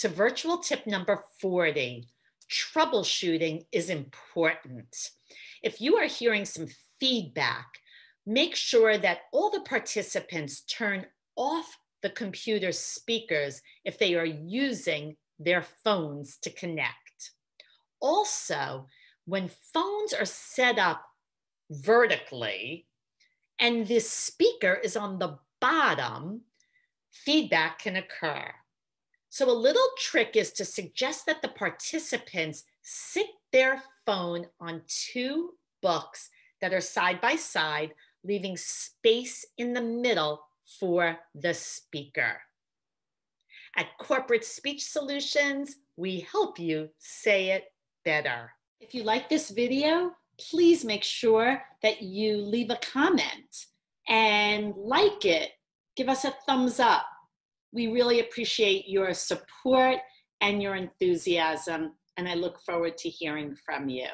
To virtual tip number 40. Troubleshooting is important. If you are hearing some feedback, make sure that all the participants turn off the computer speakers if they are using their phones to connect. Also, when phones are set up vertically and this speaker is on the bottom, feedback can occur. So a little trick is to suggest that the participants sit their phone on two books that are side by side, leaving space in the middle for the speaker. At Corporate Speech Solutions, we help you say it better. If you like this video, please make sure that you leave a comment and like it. Give us a thumbs up. We really appreciate your support and your enthusiasm, and I look forward to hearing from you.